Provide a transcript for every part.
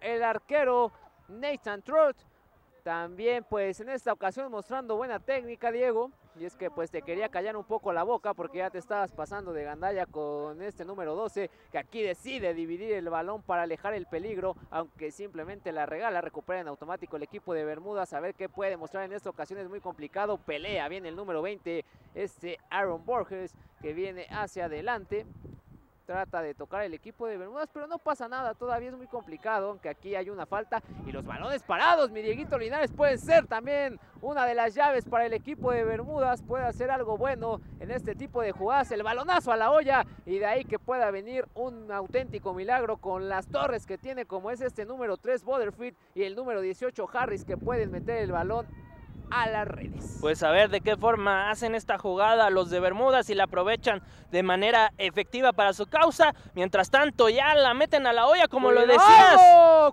el arquero Nathan Trout. También pues en esta ocasión mostrando buena técnica Diego. Y es que pues te quería callar un poco la boca porque ya te estabas pasando de gandalla con este número 12 que aquí decide dividir el balón para alejar el peligro, aunque simplemente la regala, recupera en automático el equipo de Bermudas, a ver qué puede mostrar en esta ocasión es muy complicado, pelea bien el número 20, este Aaron Borges que viene hacia adelante trata de tocar el equipo de Bermudas, pero no pasa nada, todavía es muy complicado, aunque aquí hay una falta y los balones parados, mi Dieguito Linares puede ser también una de las llaves para el equipo de Bermudas, puede hacer algo bueno en este tipo de jugadas, el balonazo a la olla y de ahí que pueda venir un auténtico milagro con las torres que tiene como es este número 3 Butterfield y el número 18 Harris que pueden meter el balón a las redes. Pues a ver de qué forma hacen esta jugada los de Bermudas y la aprovechan de manera efectiva para su causa. Mientras tanto ya la meten a la olla como lo decías.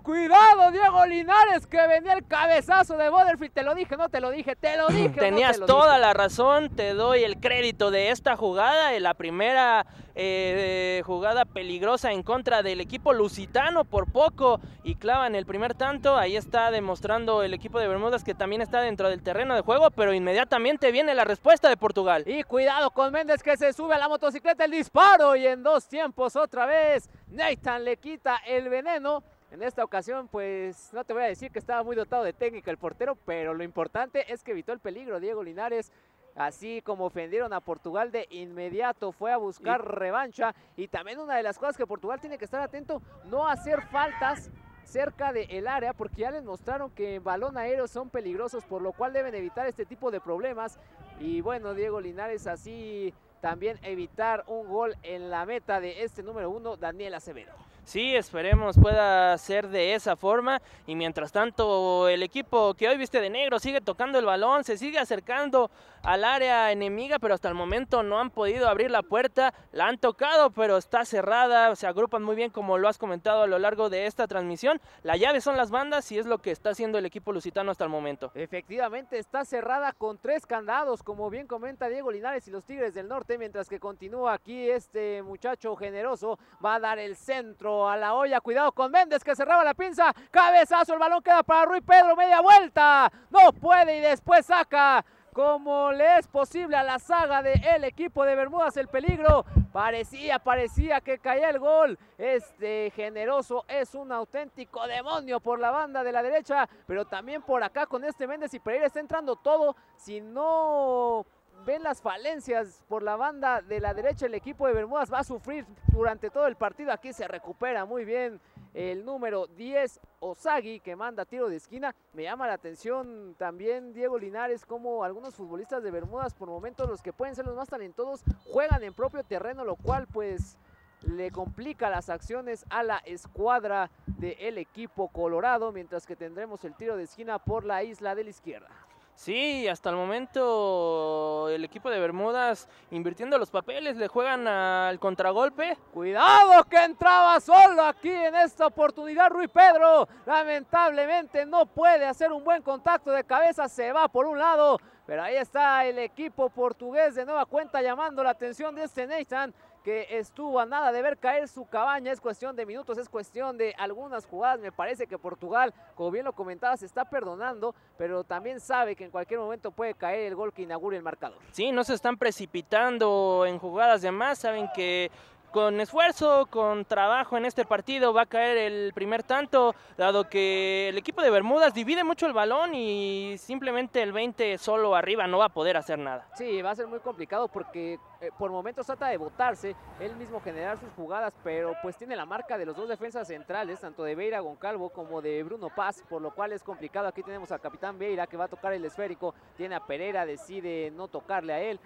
Cuidado Diego Linares que venía el cabezazo de Butterfield. Te lo dije, no te lo dije, te lo dije. Tenías toda la razón, te doy el crédito de esta jugada. La primera eh, jugada peligrosa en contra del equipo lusitano por poco y clavan el primer tanto. Ahí está demostrando el equipo de Bermudas que también está dentro del terreno de juego, pero inmediatamente viene la respuesta de Portugal. Y cuidado con Méndez que se sube a la motocicleta, el disparo y en dos tiempos otra vez Nathan le quita el veneno. En esta ocasión, pues no te voy a decir que estaba muy dotado de técnica el portero, pero lo importante es que evitó el peligro Diego Linares. Así como ofendieron a Portugal de inmediato, fue a buscar revancha. Y también una de las cosas que Portugal tiene que estar atento, no hacer faltas cerca del área porque ya les mostraron que en balón aéreo son peligrosos, por lo cual deben evitar este tipo de problemas. Y bueno, Diego Linares así también evitar un gol en la meta de este número uno, Daniel Acevedo. Sí, esperemos pueda ser de esa forma. Y mientras tanto, el equipo que hoy viste de negro sigue tocando el balón, se sigue acercando al área enemiga, pero hasta el momento no han podido abrir la puerta. La han tocado, pero está cerrada. Se agrupan muy bien, como lo has comentado a lo largo de esta transmisión. La llave son las bandas y es lo que está haciendo el equipo lusitano hasta el momento. Efectivamente, está cerrada con tres candados, como bien comenta Diego Linares y los Tigres del Norte, mientras que continúa aquí este muchacho generoso. Va a dar el centro a la olla. Cuidado con Méndez que cerraba la pinza. Cabezazo, el balón queda para Rui Pedro, media vuelta. No puede y después saca como le es posible a la saga del equipo de Bermudas el peligro. Parecía, parecía que caía el gol. Este generoso es un auténtico demonio por la banda de la derecha, pero también por acá con este Méndez y Pereira está entrando todo. Si no ven las falencias por la banda de la derecha, el equipo de Bermudas va a sufrir durante todo el partido. Aquí se recupera muy bien el número 10 Osagi que manda tiro de esquina. Me llama la atención también Diego Linares como algunos futbolistas de Bermudas por momentos los que pueden ser los más talentosos juegan en propio terreno, lo cual pues le complica las acciones a la escuadra del equipo colorado, mientras que tendremos el tiro de esquina por la isla de la izquierda. Sí, hasta el momento el equipo de Bermudas invirtiendo los papeles, le juegan al contragolpe. Cuidado que entraba solo aquí en esta oportunidad Rui Pedro. Lamentablemente no puede hacer un buen contacto de cabeza, se va por un lado. Pero ahí está el equipo portugués de nueva cuenta llamando la atención de este Nathan que estuvo a nada de ver caer su cabaña. Es cuestión de minutos, es cuestión de algunas jugadas. Me parece que Portugal, como bien lo comentaba, se está perdonando, pero también sabe que en cualquier momento puede caer el gol que inaugure el marcador. Sí, no se están precipitando en jugadas de más, saben que con esfuerzo, con trabajo en este partido va a caer el primer tanto, dado que el equipo de Bermudas divide mucho el balón y simplemente el 20 solo arriba no va a poder hacer nada. Sí, va a ser muy complicado porque eh, por momentos trata de botarse, él mismo generar sus jugadas, pero pues tiene la marca de los dos defensas centrales, tanto de Beira Goncalvo como de Bruno Paz, por lo cual es complicado. Aquí tenemos al capitán Beira que va a tocar el esférico, tiene a Pereira, decide no tocarle a él,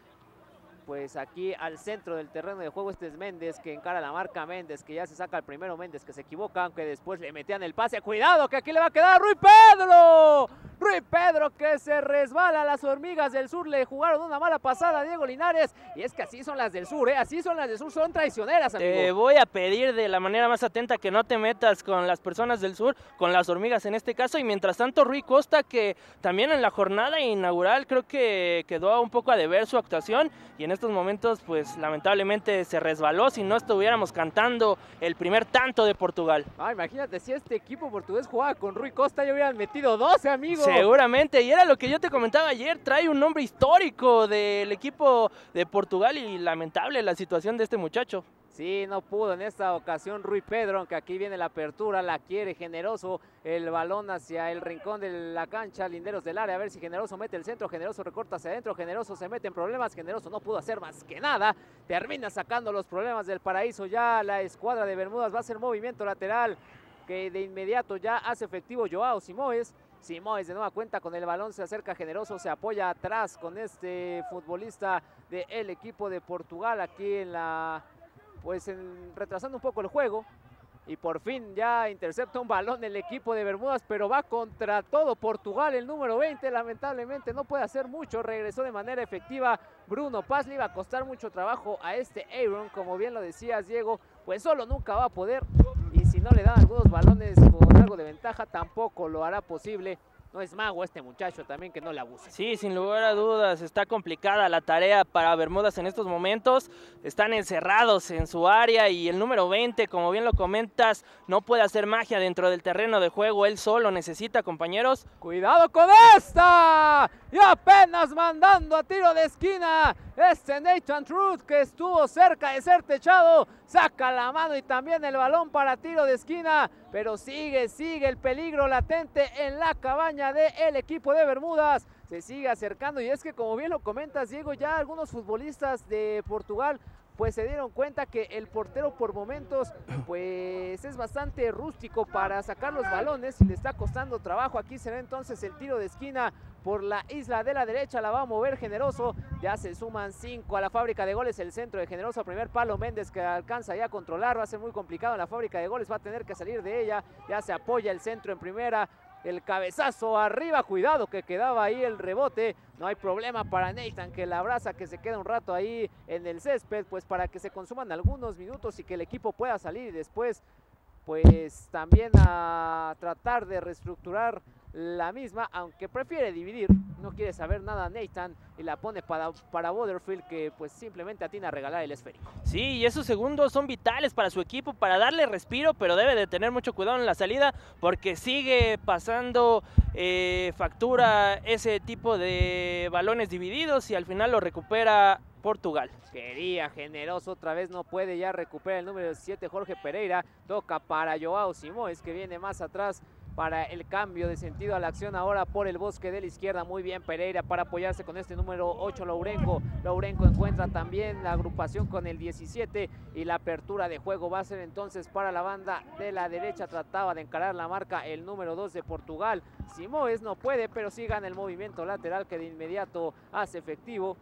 pues aquí al centro del terreno de juego este es Méndez que encara la marca Méndez que ya se saca el primero Méndez que se equivoca aunque después le metían el pase. Cuidado que aquí le va a quedar Rui Pedro Rui Pedro que se resbala. Las hormigas del sur le jugaron una mala pasada a Diego Linares. Y es que así son las del sur, ¿eh? Así son las del sur, son traicioneras, amigo. Te voy a pedir de la manera más atenta que no te metas con las personas del sur, con las hormigas en este caso. Y mientras tanto, Rui Costa, que también en la jornada inaugural creo que quedó un poco a deber su actuación. Y en estos momentos, pues lamentablemente se resbaló. Si no estuviéramos cantando el primer tanto de Portugal. Ah, imagínate, si este equipo portugués jugaba con Rui Costa, ya hubieran metido 12, amigo. Seguramente, y era lo que yo te comentaba ayer, trae un nombre histórico del equipo de Portugal y lamentable la situación de este muchacho. Sí, no pudo en esta ocasión Rui Pedro, aunque aquí viene la apertura, la quiere Generoso, el balón hacia el rincón de la cancha, linderos del área, a ver si Generoso mete el centro, Generoso recorta hacia adentro, Generoso se mete en problemas, Generoso no pudo hacer más que nada, termina sacando los problemas del paraíso, ya la escuadra de Bermudas va a hacer movimiento lateral, que de inmediato ya hace efectivo Joao Simoes, Simoes de nueva cuenta con el balón, se acerca generoso, se apoya atrás con este futbolista del equipo de Portugal aquí en la pues retrasando un poco el juego. Y por fin ya intercepta un balón el equipo de Bermudas, pero va contra todo Portugal, el número 20. Lamentablemente no puede hacer mucho. Regresó de manera efectiva Bruno Paz. Le iba a costar mucho trabajo a este Aaron, como bien lo decías, Diego. Pues solo nunca va a poder. Si no le dan algunos balones con algo de ventaja, tampoco lo hará posible no es mago este muchacho también que no le abuse. Sí, sin lugar a dudas, está complicada la tarea para Bermudas en estos momentos. Están encerrados en su área y el número 20, como bien lo comentas, no puede hacer magia dentro del terreno de juego. Él solo necesita compañeros. Cuidado con esta. Y apenas mandando a tiro de esquina. Este Nathan Truth que estuvo cerca de ser techado. Saca la mano y también el balón para tiro de esquina. Pero sigue, sigue el peligro latente en la cabaña del equipo de Bermudas. Se sigue acercando y es que como bien lo comentas Diego, ya algunos futbolistas de Portugal pues se dieron cuenta que el portero por momentos pues es bastante rústico para sacar los balones y le está costando trabajo. Aquí será entonces el tiro de esquina por la isla de la derecha, la va a mover Generoso, ya se suman cinco a la fábrica de goles, el centro de Generoso, primer palo Méndez que alcanza ya a controlar, va a ser muy complicado la fábrica de goles, va a tener que salir de ella, ya se apoya el centro en primera, el cabezazo arriba, cuidado que quedaba ahí el rebote, no hay problema para Nathan que la abraza, que se queda un rato ahí en el césped, pues para que se consuman algunos minutos y que el equipo pueda salir y después pues también a tratar de reestructurar la misma, aunque prefiere dividir, no quiere saber nada Nathan y la pone para, para Butterfield que pues simplemente atina a regalar el esférico. Sí, y esos segundos son vitales para su equipo, para darle respiro, pero debe de tener mucho cuidado en la salida porque sigue pasando eh, factura ese tipo de balones divididos y al final lo recupera Portugal. Quería generoso, otra vez no puede ya recuperar el número 7 Jorge Pereira, toca para Joao Simões que viene más atrás para el cambio de sentido a la acción ahora por el bosque de la izquierda. Muy bien Pereira para apoyarse con este número 8 Lourenco. Lourenco encuentra también la agrupación con el 17 y la apertura de juego va a ser entonces para la banda de la derecha. Trataba de encarar la marca el número 2 de Portugal. Simoes no puede, pero sí gana el movimiento lateral que de inmediato hace efectivo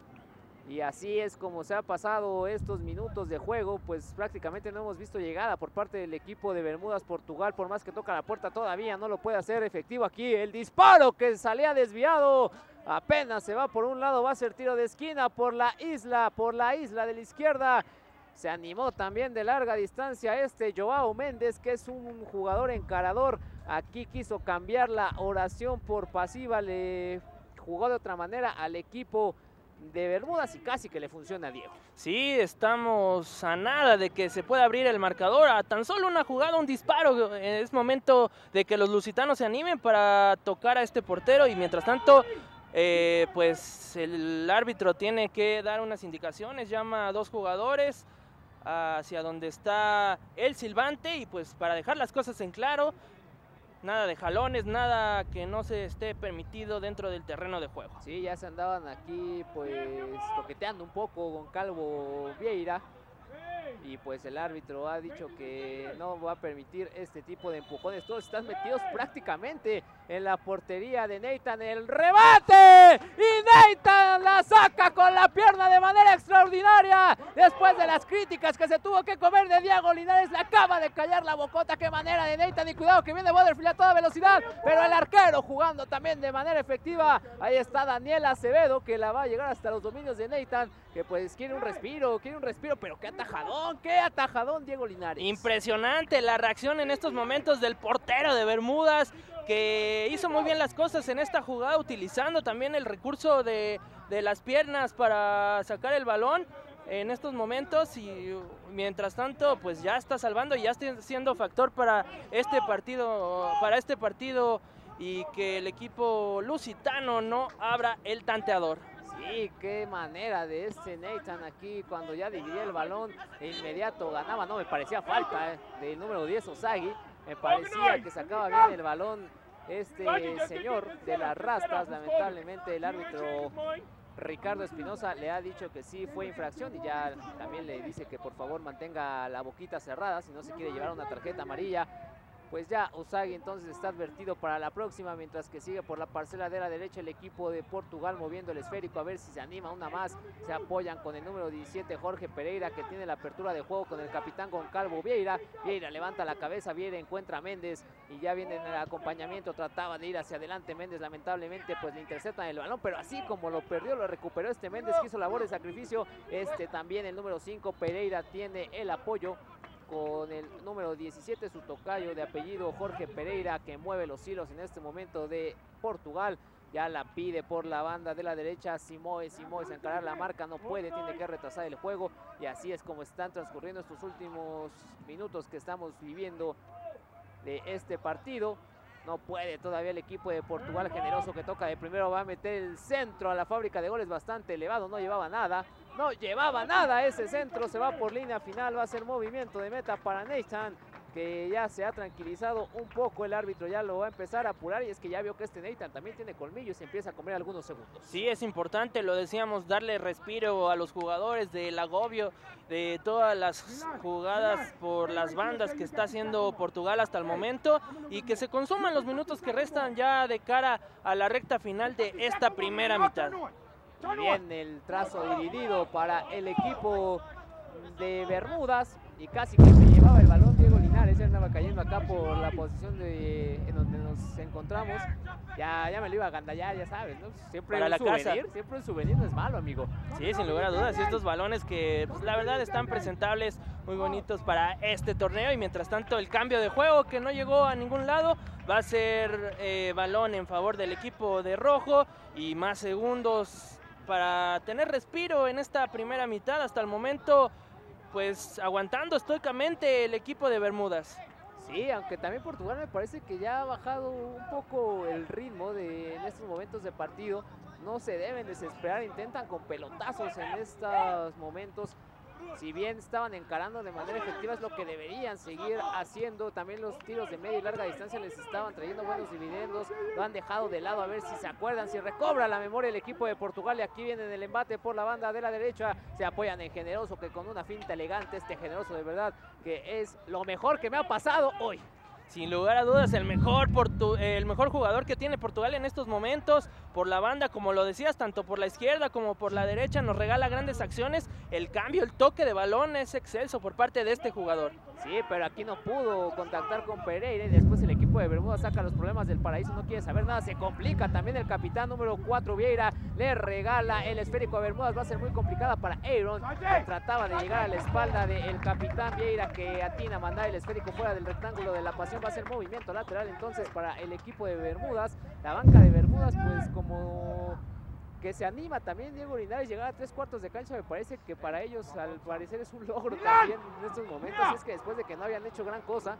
y así es como se ha pasado estos minutos de juego, pues prácticamente no hemos visto llegada por parte del equipo de Bermudas Portugal, por más que toca la puerta todavía no lo puede hacer efectivo aquí. El disparo que salía desviado, apenas se va por un lado, va a ser tiro de esquina por la isla, por la isla de la izquierda. Se animó también de larga distancia este Joao Méndez, que es un jugador encarador. Aquí quiso cambiar la oración por pasiva, le jugó de otra manera al equipo de Bermudas y casi que le funciona a Diego. Sí, estamos a nada de que se pueda abrir el marcador, a tan solo una jugada, un disparo. Es momento de que los lusitanos se animen para tocar a este portero y mientras tanto, eh, pues el árbitro tiene que dar unas indicaciones, llama a dos jugadores hacia donde está el silbante y pues para dejar las cosas en claro, nada de jalones, nada que no se esté permitido dentro del terreno de juego. Sí, ya se andaban aquí pues toqueteando un poco con Calvo Vieira. y pues el árbitro ha dicho que no va a permitir este tipo de empujones. Todos están metidos prácticamente en la portería de Nathan. El rebate y Nathan la saca con la pierna de manera extraordinaria. Después de las críticas que se tuvo que comer de Diego Linares, le acaba de callar la bocota. Qué manera de Nathan y cuidado que viene Butterfield a toda velocidad. Pero el arquero jugando también de manera efectiva. Ahí está Daniel Acevedo que la va a llegar hasta los dominios de Nathan. Que pues quiere un respiro, quiere un respiro, pero qué atajadón, qué atajadón Diego Linares. Impresionante la reacción en estos momentos del portero de Bermudas que hizo muy bien las cosas en esta jugada utilizando también el recurso de, de las piernas para sacar el balón en estos momentos. Y mientras tanto pues ya está salvando y ya está siendo factor para este partido para este partido y que el equipo lusitano no abra el tanteador. Sí, qué manera de este Nathan aquí cuando ya dividía el balón de inmediato ganaba, no me parecía falta eh, del número 10 Osagi, me parecía que sacaba bien el balón este señor de las rastas, lamentablemente el árbitro Ricardo Espinosa le ha dicho que sí fue infracción y ya también le dice que por favor mantenga la boquita cerrada si no se quiere llevar una tarjeta amarilla pues ya Usagi entonces está advertido para la próxima, mientras que sigue por la parcela de la derecha el equipo de Portugal moviendo el esférico, a ver si se anima una más, se apoyan con el número 17 Jorge Pereira que tiene la apertura de juego con el capitán Goncalvo Vieira, Vieira levanta la cabeza, Vieira encuentra a Méndez y ya viene en el acompañamiento, trataba de ir hacia adelante Méndez, lamentablemente pues le interceptan el balón, pero así como lo perdió, lo recuperó este Méndez que hizo labor de sacrificio, este también el número 5 Pereira tiene el apoyo con el número 17, su tocayo de apellido Jorge Pereira, que mueve los hilos en este momento de Portugal. Ya la pide por la banda de la derecha. Simoes, Simoes a encarar la marca, no puede, tiene que retrasar el juego. Y así es como están transcurriendo estos últimos minutos que estamos viviendo de este partido. No puede todavía el equipo de Portugal generoso que toca de primero. Va a meter el centro a la fábrica de goles bastante elevado. No llevaba nada. No llevaba nada ese centro. Se va por línea final. Va a ser movimiento de meta para Nathan que ya se ha tranquilizado un poco el árbitro, ya lo va a empezar a apurar y es que ya vio que este Nathan también tiene colmillo y se empieza a comer algunos segundos. Sí, es importante, lo decíamos, darle respiro a los jugadores del agobio, de todas las jugadas por las bandas que está haciendo Portugal hasta el momento y que se consuman los minutos que restan ya de cara a la recta final de esta primera mitad. Bien el trazo dividido para el equipo de Bermudas y casi que se llevaba el balón Diego Linares, ya andaba cayendo acá por la posición de, en donde nos encontramos. Ya, ya me lo iba a gandallar, ya sabes, ¿no? Siempre Para un la souvenir, casa. siempre un souvenir no es malo, amigo. Sí, sin lugar a dudas, y estos balones que pues, la verdad están presentables, muy bonitos para este torneo y mientras tanto el cambio de juego que no llegó a ningún lado va a ser eh, balón en favor del equipo de rojo y más segundos para tener respiro en esta primera mitad hasta el momento pues aguantando estoicamente el equipo de Bermudas. Sí, aunque también Portugal me parece que ya ha bajado un poco el ritmo de en estos momentos de partido. No se deben desesperar, intentan con pelotazos en estos momentos. Si bien estaban encarando de manera efectiva, es lo que deberían seguir haciendo. También los tiros de media y larga distancia les estaban trayendo buenos dividendos. Lo han dejado de lado a ver si se acuerdan, si recobra la memoria el equipo de Portugal. Y aquí viene el embate por la banda de la derecha. Se apoyan en Generoso, que con una finta elegante, este Generoso de verdad, que es lo mejor que me ha pasado hoy. Sin lugar a dudas, el mejor, portu- el mejor jugador que tiene Portugal en estos momentos, por la banda, como lo decías, tanto por la izquierda como por la derecha, nos regala grandes acciones. El cambio, el toque de balón es excelso por parte de este jugador. Sí, pero aquí no pudo contactar con Pereira y después el equipo de Bermuda saca los problemas del paraíso, no quiere saber nada, se complica también el capitán número 4 Vieira, le regala el esférico a Bermudas, va a ser muy complicada para Aaron, trataba de llegar a la espalda del capitán Vieira que atina a mandar el esférico fuera del rectángulo de la pasión, va a ser movimiento lateral entonces para el equipo de Bermudas, la banca de Bermudas pues como que se anima también Diego Linares llegar a tres cuartos de cancha me parece que para ellos al parecer es un logro también en estos momentos. Es que después de que no habían hecho gran cosa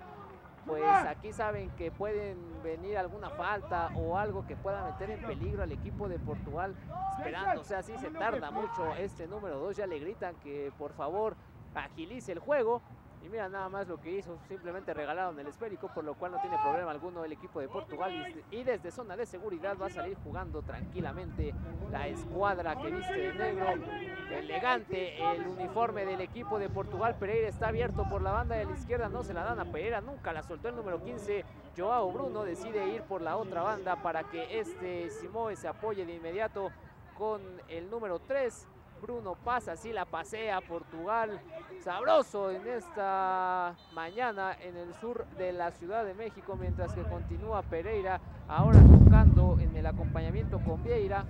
pues aquí saben que pueden venir alguna falta o algo que pueda meter en peligro al equipo de Portugal esperando, o sea, sí se tarda mucho este número 2, ya le gritan que por favor agilice el juego Y mira nada más lo que hizo, simplemente regalaron el esférico, por lo cual no tiene problema alguno el equipo de Portugal. Y, desde zona de seguridad va a salir jugando tranquilamente la escuadra que viste de negro. Elegante el uniforme del equipo de Portugal. Pereira está abierto por la banda de la izquierda, no se la dan a Pereira, nunca la soltó el número 15. Joao Bruno decide ir por la otra banda para que este Simoe se apoye de inmediato con el número 3. Bruno pasa, así la pasea Portugal. Sabroso en esta mañana en el sur de la Ciudad de México, mientras que continúa Pereira ahora tocando en el acompañamiento con Vieira.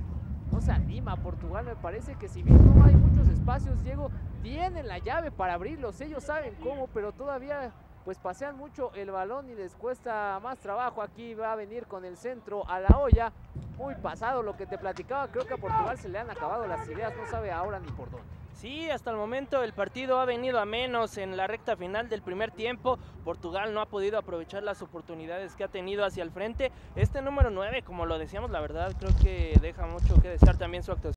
No se anima Portugal, me parece que si bien no hay muchos espacios, Diego, tienen la llave para abrirlos, ellos saben cómo, pero todavía pues pasean mucho el balón y les cuesta más trabajo. Aquí va a venir con el centro a la olla. Muy pasado lo que te platicaba. Creo que a Portugal se le han acabado las ideas. No sabe ahora ni por dónde. Sí, hasta el momento el partido ha venido a menos en la recta final del primer tiempo. Portugal no ha podido aprovechar las oportunidades que ha tenido hacia el frente. Este número 9, como lo decíamos, la verdad creo que deja mucho que desear también su actuación